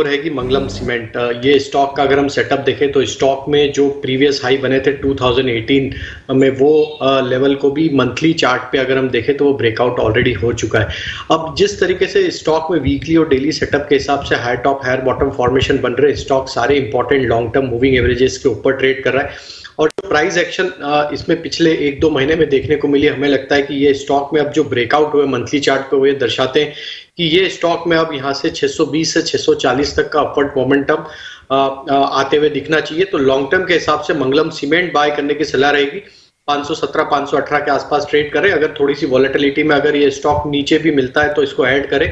तो रहेगी मंगलम सीमेंट। ये स्टॉक का अगर हम सेटअप देखें तो स्टॉक में जो प्रीवियस हाई बने थे 2018 में वो लेवल को भी मंथली चार्ट पे अगर हम देखें तो वो ब्रेकआउट ऑलरेडी हो चुका है। अब जिस तरीके से स्टॉक में वीकली और डेली सेटअप के हिसाब से higher top higher bottom formation बन रहे स्टॉक सारे important long term moving averages के ऊपर ट्रेड कर रहा है। और जो प्राइस एक्शन इसमें पिछले एक दो महीने में देखने को मिली, हमें लगता है कि ये स्टॉक में अब जो ब्रेकआउट हुए मंथली चार्ट पे हुए दर्शाते हैं कि ये स्टॉक में अब यहाँ से 620 से 640 तक का अपवर्ड मोमेंटम आते हुए दिखना चाहिए। तो लॉन्ग टर्म के हिसाब से मंगलम सीमेंट बाय करने की सलाह रहेगी। 517 518 के आसपास ट्रेड करें। अगर थोड़ी सी वॉलेटिलिटी में अगर ये स्टॉक नीचे भी मिलता है तो इसको ऐड करें।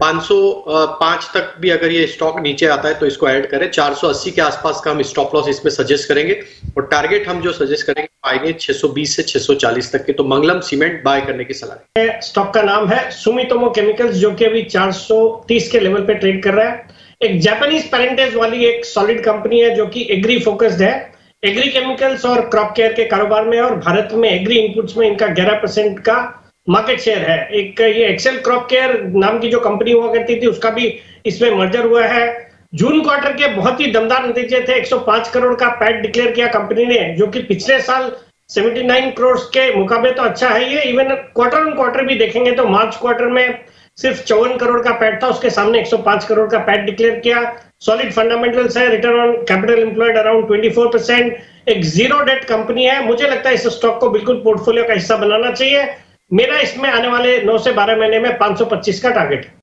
505 तक भी अगर ये स्टॉक नीचे आता है तो इसको ऐड करें। 480 के आसपास का हम स्टॉप लॉस इसमें सजेस्ट करेंगे। और टारगेट हम जो सजेस्ट करेंगे पाएँगे 620 से 640 तक के तो मंगलम सीमेंट बाय करने की सलाह है। स्टॉक का नाम है सुमितोमो केमिकल्स जो कि अभी 430 के लेवल पे ट्रेड कर रहा है। एक जापानीज पेरेंटेज वाली एक सॉलिड कंपनी है, जो कि एग्री फोकस्ड है। एग्री केमिकल्स और क्रॉप केयर के कारोबार में और भारत में एग्री इनपुट्स में इनका ग्यारह परसेंट का मार्केट शेयर है। एक ये एक्सेल क्रॉप केयर नाम की जो कंपनी हुआ करती थी, उसका भी इसमें मर्जर हुआ है। जून क्वार्टर के बहुत ही दमदार नतीजे थे। 105 करोड़ का पैट डिक्लेयर किया कंपनी ने, जो कि पिछले साल 79 करोड़ के मुकाबले तो अच्छा है ये इवन क्वार्टर ऑन क्वार्टर भी देखेंगे तो मार्च क्वार्टर में सिर्फ़ चौवन करोड़ का पैट था, उसके सामने 105 करोड़ का पैट डिक्लेयर किया। सॉलिड फंडामेंटल्स है, return on capital employed around 24 percent. एक ज़ीरो डेट कंपनी है। मुझे लगता है इस स्टॉक को बिल्कुल पोर्टफोलियो का हिस्सा बनाना चाहिए। मेरा इसमें आने वाले 9 से 12 महीने में 525 का टारगेट है।